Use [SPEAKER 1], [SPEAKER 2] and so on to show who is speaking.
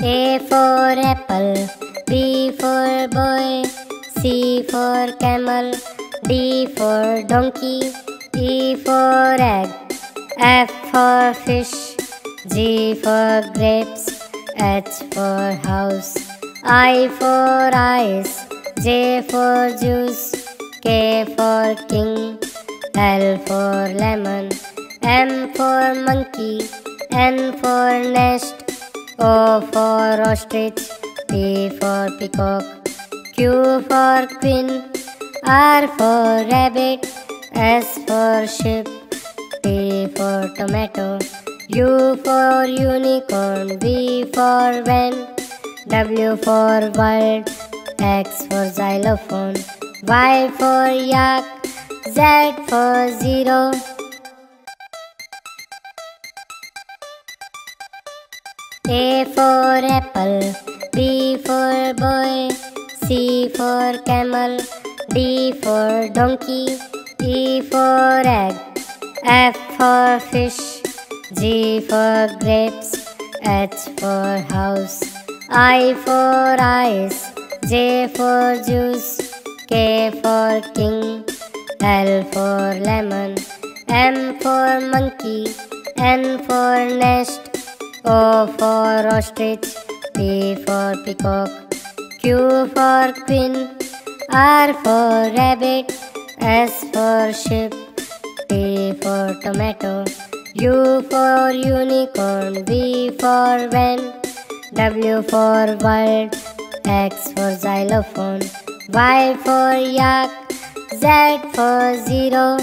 [SPEAKER 1] A for apple, B for boy, C for camel, D for donkey, E for egg, F for fish, G for grapes, H for house, I for ice, J for juice, K for king, L for lemon, M for monkey, N for nest, O for ostrich, P for peacock, Q for queen, R for rabbit, S for sheep, T for tomato, U for unicorn, V for van, W for wild, X for xylophone, Y for yak, Z for zero. A for apple, B for boy, C for camel, D for donkey, E for egg, F for fish, G for grapes, H for house, I for ice, J for juice, K for king, L for lemon, M for monkey, N for nest, O for ostrich, P for peacock, Q for queen, R for rabbit, S for sheep, T for tomato, U for unicorn, V for van, W for wild, X for xylophone, Y for yak, Z for zero.